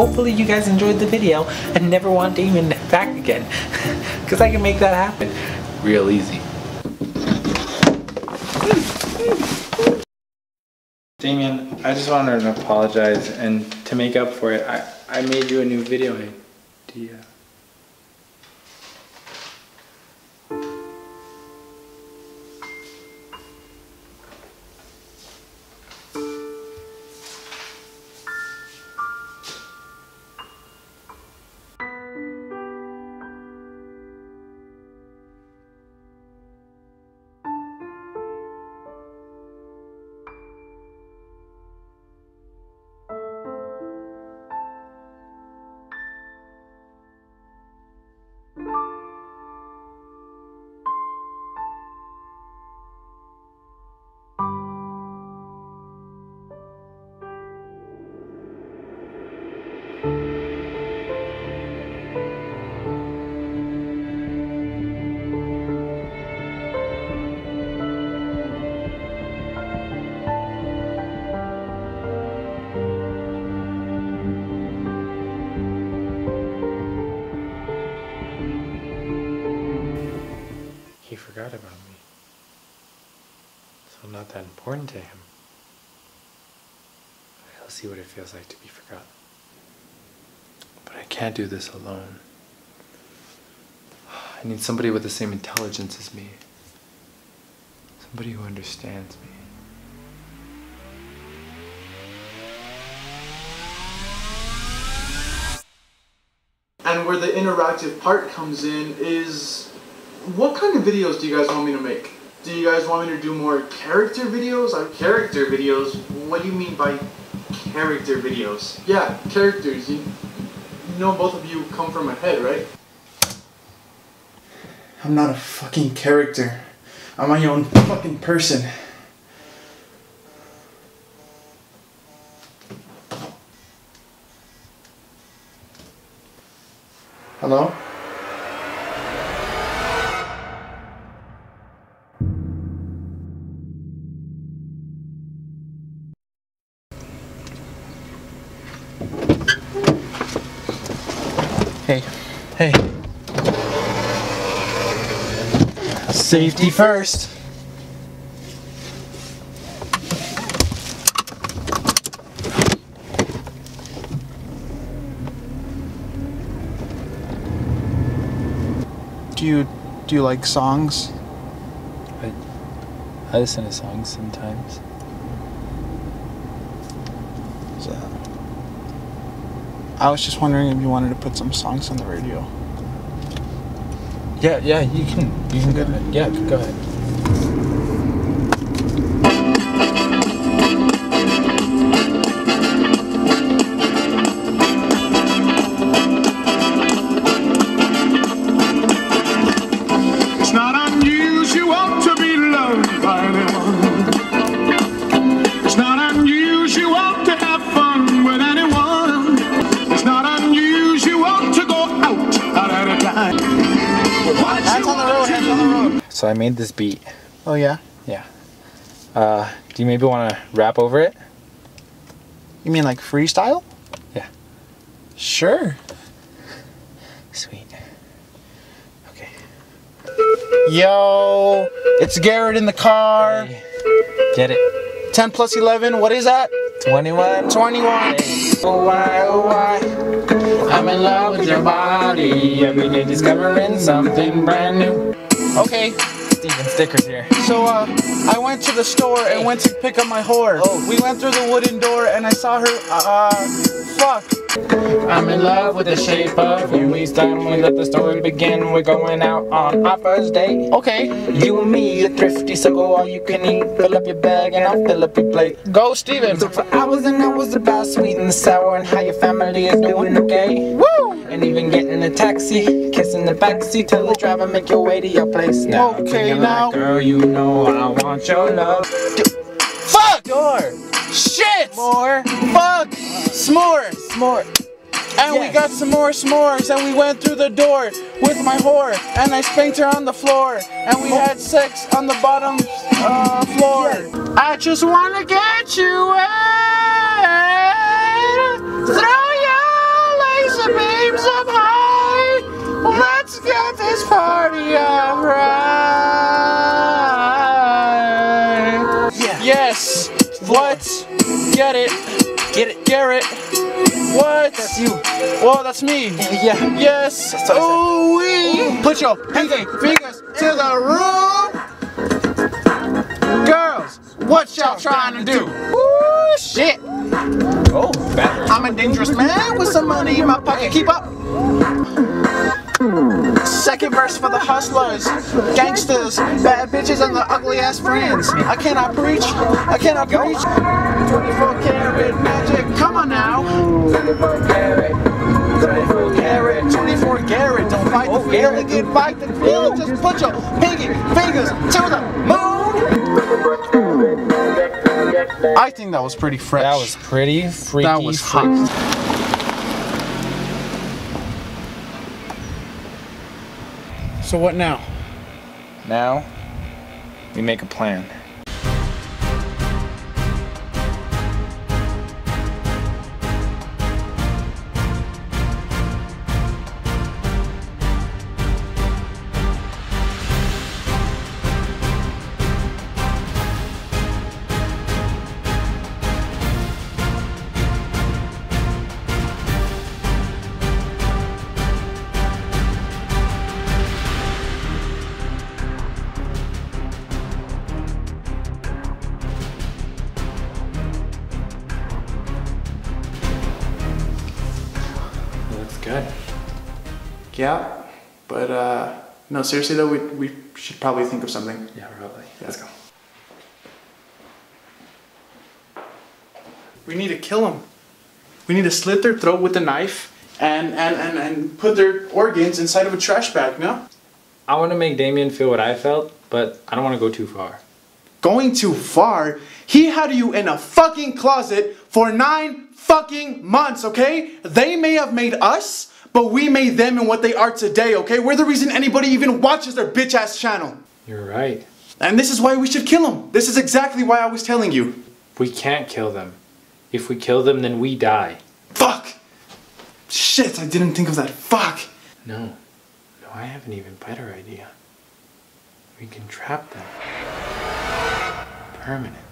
hopefully you guys enjoyed the video and never want Damien back again. Because I can make that happen real easy. Damien, I just wanted to apologize and to make up for it, I, I made you a new video idea. Forgot about me. So I'm not that important to him. He'll see what it feels like to be forgotten. But I can't do this alone. I need somebody with the same intelligence as me. Somebody who understands me. And where the interactive part comes in is what kind of videos do you guys want me to make? Do you guys want me to do more character videos? Or character videos? What do you mean by character videos? Yeah, characters. You, you know both of you come from a head, right? I'm not a fucking character. I'm my own fucking person. Hello? Hey, hey. Safety first. Do you do you like songs? I, I listen to songs sometimes. So, I was just wondering if you wanted to put some songs on the radio. Yeah, yeah, you can, you can go ahead. Yeah, go ahead. Hands on the road, hands on the road. So I made this beat. Oh yeah. Yeah. Uh, do you maybe want to rap over it? You mean like freestyle? Yeah. Sure. Sweet. Okay. Yo, it's Garrett in the car. Hey, Get it? 10 plus 11, what is that? 21. 21. Oh why, oh why I'm in love with your body Every day discovering something brand new Okay, Steven Stickers here so uh, I went to the store and went to pick up my whore. Oh. We went through the wooden door and I saw her, uh, fuck. I'm in love with the shape of you Each time we let the story begin We're going out on our first date Okay, You and me are thrifty So go all you can eat Fill up your bag and I'll fill up your plate go Steven. So for hours and hours about sweet and sour And how your family is doing okay Woo! And even getting a taxi, kissing the backseat, tell the driver make your way to your place now. Okay, now- like, girl, you know I want your love door. Shit! More. Fuck! S'more. S'more. And yes. we got some more s'mores and we went through the door with my whore and I spanked her on the floor and we had sex on the bottom uh, floor. Yes. I just wanna get you wet. Throw your laser beams up high. Let's get this party alright. Yeah. Yes. What? Get it. Get it. Garrett. What? That's you. Well, that's me. Yeah. Yes. Oh, we. Put your pinky fingers to the room. Girls, what y'all trying to do? Ooh, shit. Oh. I'm a dangerous man with some money in my pocket. Keep up. Second verse for the hustlers, gangsters, bad bitches, and the ugly ass friends. I cannot preach. I cannot preach. 24 karat magic. Come on now. 24 karat. 24 karat. 24 karat. Don't fight the oh, feeling. Get fight the feeling. Just put your pinky fingers to the moon. I think that was pretty fresh. That was pretty freaky. That was freaky. hot. So what now? Now, we make a plan. Yeah, but uh, no, seriously though, we, we should probably think of something. Yeah, probably. Let's go. We need to kill them. We need to slit their throat with a knife and, and, and, and put their organs inside of a trash bag, no? I want to make Damien feel what I felt, but I don't want to go too far. Going too far, he had you in a fucking closet for nine fucking months, okay? They may have made us, but we made them and what they are today, okay? We're the reason anybody even watches their bitch ass channel. You're right. And this is why we should kill them. This is exactly why I was telling you. We can't kill them. If we kill them, then we die. Fuck! Shit, I didn't think of that. Fuck! No. No, I have an even better idea. We can trap them. Permanent.